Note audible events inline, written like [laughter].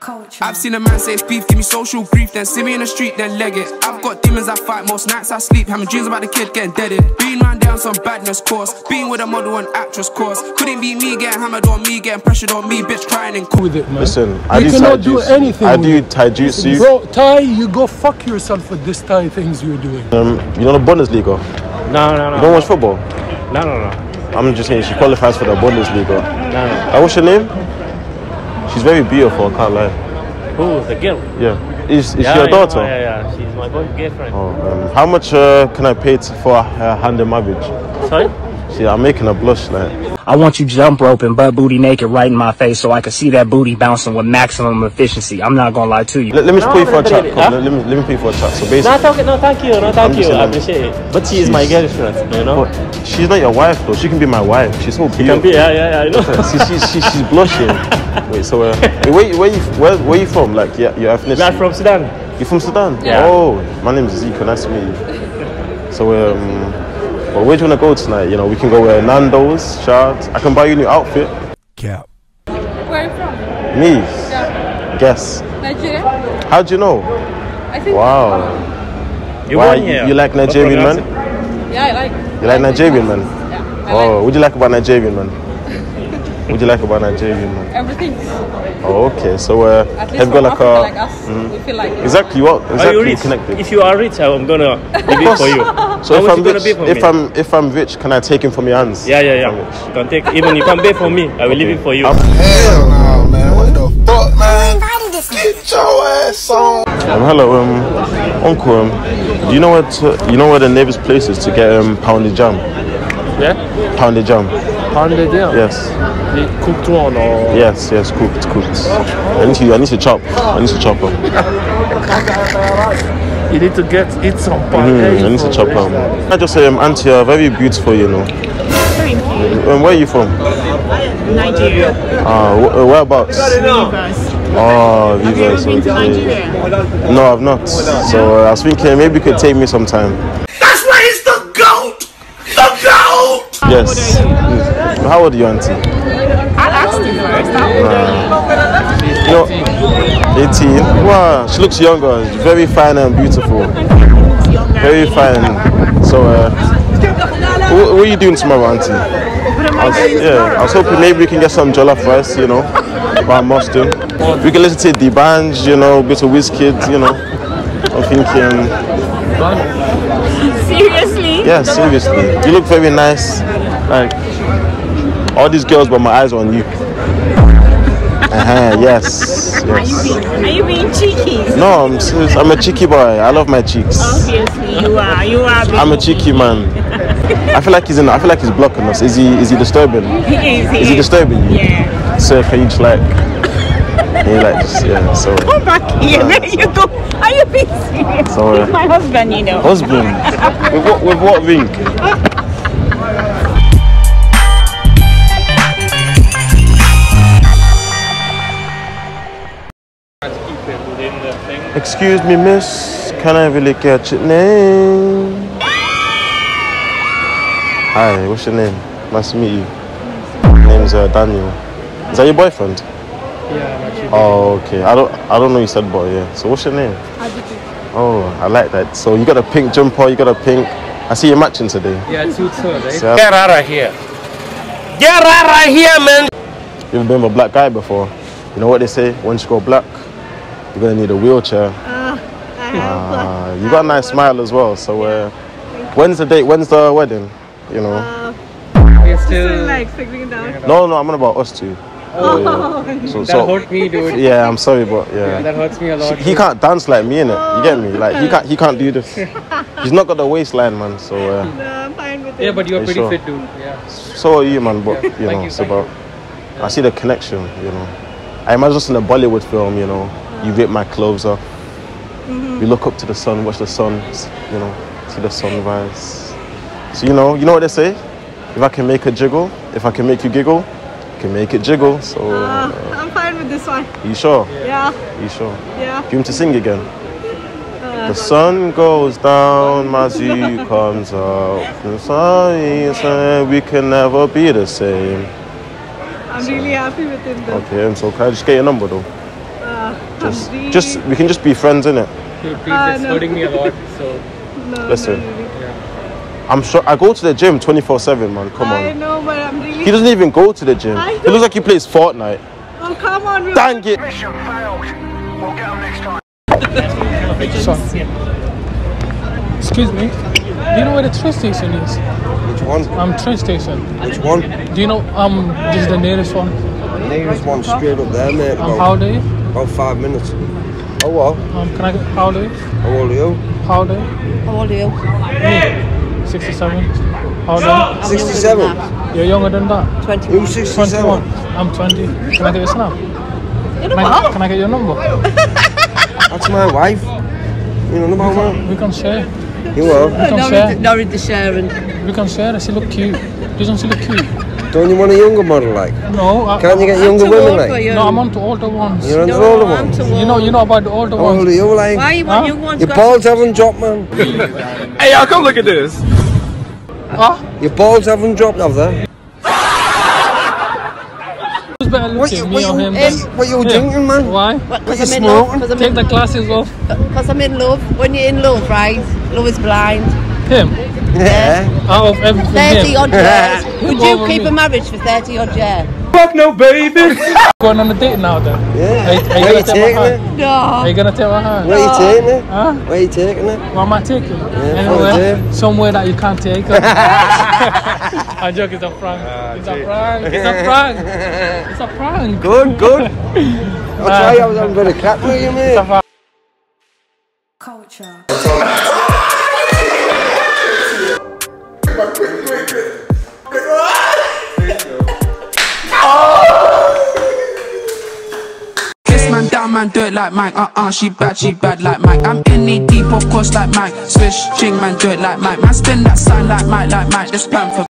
Culture. I've seen a man say it's beef, give me social grief, then see me in the street, then leg it. I've got demons I fight, most nights I sleep, having dreams about the kid getting deaded. Being round down some badness course, being with a model and actress course. Couldn't be me getting hammered on me, getting pressured on me, bitch crying and cool. with it, man. Listen, I you do cannot taijutsu. do anything. I with do it. taijutsu. Bro, Thai, you go fuck yourself with this Thai things you're doing. Um, you know the Bundesliga. No, no, no. You don't watch football. No, no, no. I'm just saying she qualifies for the Bundesliga. No, no. Uh, what's your name? She's very beautiful. I can't lie. Who? The girl? Yeah. Is, is yeah, she your yeah, daughter? Yeah, yeah, She's my boy girlfriend. Oh, um, how much uh, can I pay t- for her hand in marriage? Sorry? See, I'm making her blush. Like, I want you jump roping butt booty naked right in my face so I can see that booty bouncing with maximum efficiency. I'm not gonna lie to you. let, let me No, put you for a but chat. huh? let, let me let me put you for a chat. So basically, No, basically, thank, no, thank you. No, thank I'm you. I appreciate it. But she is my girlfriend, you know? but she's not your wife though. She can be my wife. She's so beautiful. She can be, yeah, yeah, yeah, I know. [laughs] See, she's, she's, she's blushing. Wait, so uh, wait, where, where you where, where you from? Like, yeah, your ethnicity. We are from Sudan. You from Sudan? Yeah. Oh, my name is Ezekiel. Nice to meet you. So, um, well, where do you want to go tonight? You know, we can go uh, Nando's, Shard. I can buy you a new outfit. Cap. Where are you from? Me? Yeah. Guess. Nigeria? How do you know? I think. Wow. You Why born here? you like Nigerian pronounce man? Yeah, I like. You like Nigerian man? Yeah. I Oh, like what do you like about Nigerian man? What do you like about Nigerian man? everything. Oh, okay. So, uh, At least have you got like a like us, we feel like. exactly what Are you exactly rich? connected? If you are rich, I'm gonna [laughs] give it for you. So How if I'm you gonna rich, if me? I'm if I'm rich, can I take him from your hands? Yeah, yeah, yeah. You can take, even you can pay for me. I will leave it for you. I'm- Hell no, man. What the fuck, man? Get your ass on. Um, hello, um, uncle. Um, do you know what to, you know where the nearest place is to get um pounded yam? Yeah? Pounded yam. Pounded down. Yes, The cooked one or yes, yes. Cooked, cooked. I need to I need to chop. I need to chop them. [laughs] you need to get eat some Mm. I need to chop them. I just say, um, auntie, you're very beautiful, you know. Thank you. Um, where are you from? Nigeria. Uh, wh- whereabouts? Rivers. Oh, Have you ever been to Nigeria? No, I've not. So uh, I was thinking maybe you could take me sometime. That's why he's the GOAT. The GOAT. Yes. How old are you, auntie? I'll ask you first. How old are you? You 18. Wow, she looks younger. Very fine and beautiful. Very fine. So, uh, what, what are you doing tomorrow, auntie? I I was, yeah, I was hoping maybe we can get some jollof rice, you know, by Moston. We can listen to the bands, you know, bit of Wizkid, you know. I'm thinking, Seriously? yeah, seriously, you look very nice. Like all these girls, but my eyes are on you. Uh-huh, yes, Are you yes. being, are you being cheeky? No, I'm serious. I'm a cheeky boy. I love my cheeks. Obviously, you are. You are. I'm a cheeky man. I feel like he's in. I feel like he's blocking us. Is he? Is he disturbing? He is. He Is he disturbing you? Yeah. Sir, can you like? Can you like just yeah? So [laughs] Come back here. There you go. Are you being serious? So, He's my husband, you know. husband with what? With what ring? Excuse me, miss. Can I really catch your name? Hi, what's your name? Nice to meet you. My name's uh, Daniel. Is that your boyfriend? Yeah, Oh, okay. I don't, I don't know. You said boy, yeah. So what's your name? Oh, I like that. So you got a pink jumper. You got a pink. I see you're matching today. Yeah, it suits her, right? So, Get out of here. Get out of here, man. You've been with a black guy before? You know what they say? Once you go black, you're gonna need a wheelchair. Ah, you got a nice smile as well. So uh, when's the date? When's the wedding? You know? We're Still still. like figuring it out. No, no, I'm on about us two. Oh, yeah. [laughs] So, That so hurt me, dude. [laughs] yeah, I'm sorry, but Yeah, yeah. that hurts me a lot. He can't dance like me, innit? You get me? Like he [laughs] can't, he can't do this. He's not got the waistline, man. So, uh, No, I'm fine with it. Yeah, but you're pretty sure? fit, dude. Yeah. so are you, man. But Yeah, you know, you, it's thank about. I see the connection. You know, I imagine just in a Bollywood film. You know, you rip my clothes off. We look up to the sun, watch the sun. You know, see the sunrise. So you know, you know what they say. If I can make a jiggle, if I can make you giggle, I can make it jiggle. So, Uh, uh, I'm fine with this one. you sure? Yeah, You sure? yeah. Do you want to sing again? The sun goes down, my comes up. The sun is uh, we can never be the same. I'm really happy with it. Though. Okay, and so can I just get your number though? Uh, Just, just we can just be friends, innit? Dude, please, Ah, it's no. hurting me a lot. So [laughs] No, Listen. not really. I'm sure I go to the gym 24/7, man. Come I on. know, but I'm really. He doesn't even go to the gym. I He looks like he plays Fortnite. Oh, come on. we- Dang it! Son. [laughs] Excuse me. Do you know where the train station is? Which one? Um, train station. Which one? Do you know um this is the nearest one? The Nearest one straight up there, mate. Um, how old are you? About five minutes. Oh well. Um, can I get how old are you? How old are you? How old are you? How old are you? Me. Sixty-seven. How old are I'm younger than Sixty-seven. that. you? You're younger than that. 21. Who's sixty-seven? Twenty-one. I'm twenty. Can I get your snap? You know Can I, can I get your number? [laughs] That's my wife. You know about that? We can share. You will. We can Not share. with, not with the sharing. We can share. She look cute. Doesn't she look cute? Don't you want a younger model like? No. I, Can't you get younger too women old for like? you. No, I'm on to older ones. You're on the No, older I'm ones. too You know, you know about the older How old ones. are you like? Why you Huh? want young ones? Your balls haven't dropped, man. [laughs] Hey, y'all, come look at this. Huh? Your balls haven't dropped, have they? Who's better What you, looking, what me or you, him? what, what you Yeah. drinking, man? Why? Because I'm in smoking? Because I'm, Take in- the glasses off. 'cause I'm in love. When you're in love, right? Love is blind. Him. Yeah. Out of everything. 30 him. odd years. Would you keep me. a marriage for 30 odd years? Fuck no, baby. [laughs] Going on a date now then. Yeah. Are you, are you Where gonna you take taking my it? hand? No. Are you gonna take my hand? Where you taking it? Huh? Where you taking it? Where am I taking? Yeah, Anywhere. Somewhere that you can't take. I [laughs] joke, it's a ah, prank. it's a prank. It's a prank. It's a prank. Good, good. [laughs] I'll try you. I was having a bit of crap with you, mate. It's a prank. Kiss man down, man, do it like Mike. Uh uh, she bad, she bad like Mike. I'm in knee deep, of course, like Mike. Swish, ching, man, do it like Mike. Man, spin that sign like Mike, like Mike. This plan for